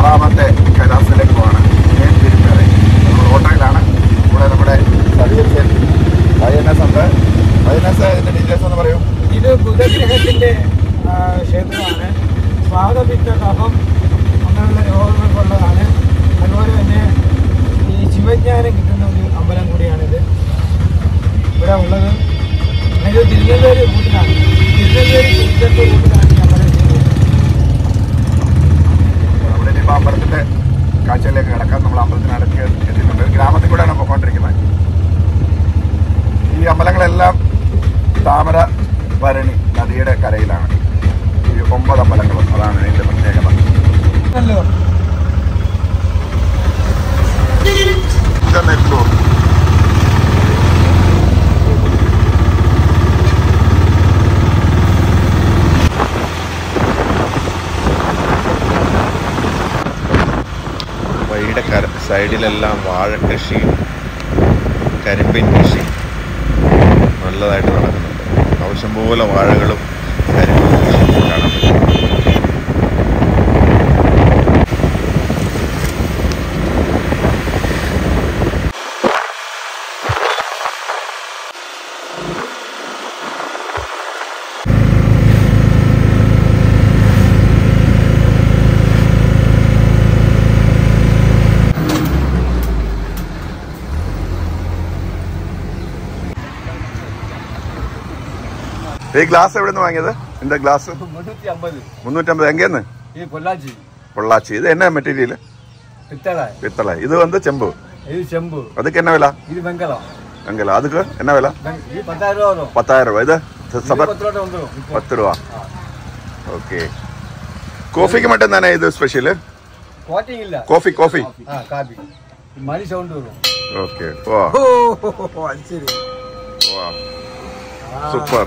ആറാമത്തെ കൈലാസത്തിലേക്ക് പോവാണ് ഞാൻ തിരുമേറെ ഓട്ടോയിലാണ് ഇവിടെ നമ്മുടെ സതീശൻ. ഐ എൻ എസ് ഉണ്ട്. ഐ എൻ എസ് ഇതിന്റെ ഡീറ്റെയിൽസ് ഇത് ബുധഗ്രഹത്തിന്റെ ക്ഷേത്രമാണ്. സ്വാഗപിത്ത കഫം അങ്ങനെയുള്ള രോഗങ്ങൾക്കുള്ളതാണ് അതുപോലെ തന്നെ ഈ ശിവജ്ഞാനം കിട്ടുന്ന ഒരു അമ്പലം കൂടിയാണിത്. ഇവിടെ ഉള്ളത്. ഇത് തിരുനെല്വേലി റൂട്ടിലാണ് തിരുനെല്വേലി കുറിച്ചത്തെ റൂട്ടിലാണ് ഈ അമ്പലത്തിന്റെ കാഴ്ചയിലേക്ക് കിടക്കാം നമ്മൾ അമ്പലത്തിനടുത്ത് എത്തിയിട്ടുണ്ട്. ഗ്രാമത്തിൽ കൂടെയാണ് പോയിക്കൊണ്ടിരിക്കുന്നത്. ഈ അമ്പലങ്ങളെല്ലാം താമര ഭരണി നദിയുടെ കരയിലാണ്. ഈ ഒമ്പത് അമ്പലങ്ങളും അതാണ് ഇതിന്റെ പ്രത്യേകത. നെല്ലൂർ സൈഡിലെല്ലാം വാഴ കൃഷിയും കരിമ്പിൻ കൃഷി നല്ലതായിട്ട് നടക്കുന്നുണ്ട്. ആവശ്യം പോലെ വാഴകളും കരിമ്പിൻ കൃഷിയും കാണാൻ പറ്റും. ഈ ഗ്ലാസ് എവിടെ നിന്ന് വാങ്ങിയത്? എന്റെ ഗ്ലാസ്? മുന്നൂറ്റമ്പത് എങ്കേന്ന്? പൊള്ളാച്ചി. പൊള്ളാച്ചി. ഇത് എന്നാ മെറ്റീരിയൽ പിത്തള ഇത് വന്ന് ചെമ്പ്? ചെമ്പ്. അതൊക്കെ എന്നാ വില? വെങ്കല. അതൊക്കെ എന്നാ വില? പത്തായിരം രൂപ ഇത് പത്ത് രൂപ ഓക്കെ. കോഫിക്ക് മട്ടും തന്നെ ഇത് special? Coffee coffee okay. Super.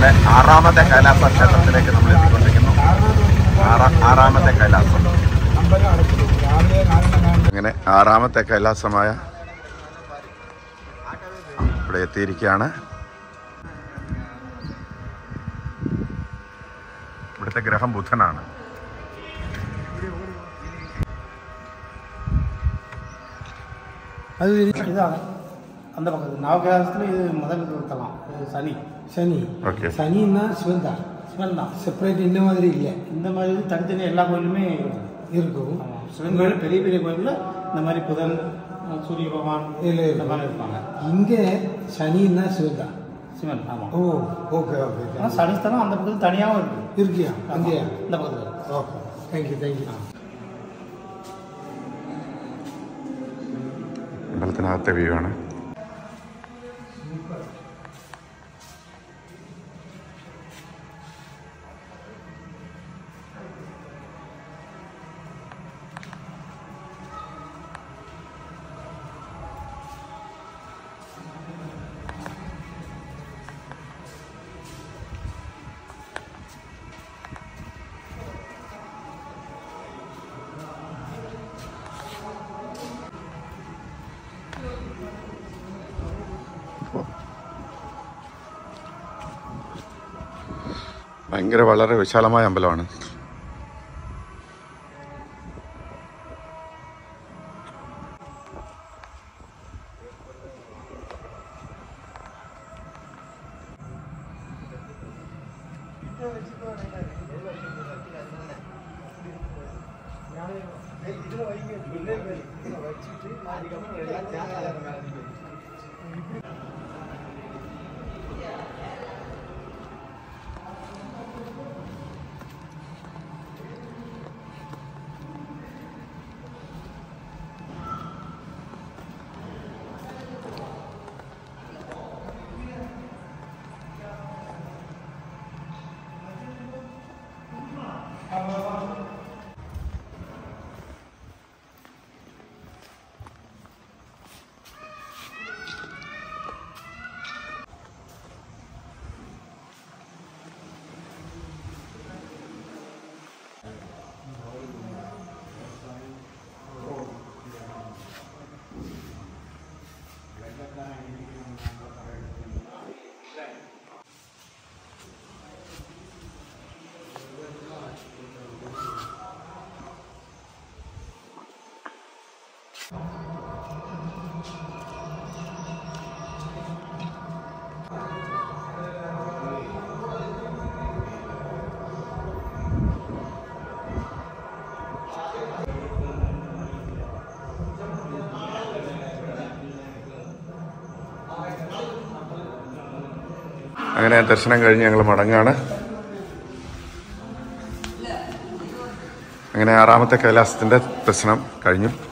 കേരളത്തിലെ ആറാമത്തെ കൈലാസ ക്ഷേത്രത്തിലേക്ക് നമ്മൾ എത്തിക്കൊണ്ടിരിക്കുന്നു. ആറാമത്തെ കൈലാസം. അങ്ങനെ ആറാമത്തെ കൈലാസമായ ഇവിടെ എത്തിയിരിക്കുകയാണ്. ഇവിടുത്തെ ഗ്രഹം ബുധനാണ്. ഇതാണ്. அந்த பக்கத்து நவகிரகத்தில் இது முதல் தலம் இது சனி சனி ஓகே சனின்னா சிவன் தான் சிவன் தான் செப்பரேட் இந்த மாதிரி இல்லை இந்த மாதிரி தனித்தனி எல்லா கோயிலுமே இருக்கும் இருக்கும் ஆமாம். சிவன் கோயில் பெரிய பெரிய கோயிலில் இந்த மாதிரி புதன் அஹ், சூரிய பகவான் இல்ல, இல்ல. இந்த மாதிரி இருப்பாங்க இங்கே சனின்னா சிவன் தான் சிவன் ஆமாம் ஓ ஓகே ஓகே ஆனால் சனிஸ்தலம் அந்த பக்கத்தில் தனியாகவும் இருக்கு இருக்கியா அங்கேயா இந்த பக்கத்தில் இருக்கு ஓகே தேங்க்யூ தேங்க்யூ അമ്പലത്തിനകത്തെ വ്യൂ ആണ് ഭയങ്കര വളരെ വിശാലമായ അമ്പലമാണ്. ఇప్పుడు അങ്ങനെ ദർശനം കഴിഞ്ഞ് ഞങ്ങൾ മടങ്ങാണ്. അങ്ങനെ ആറാമത്തെ കൈലാസത്തിന്റെ ദർശനം കഴിഞ്ഞു.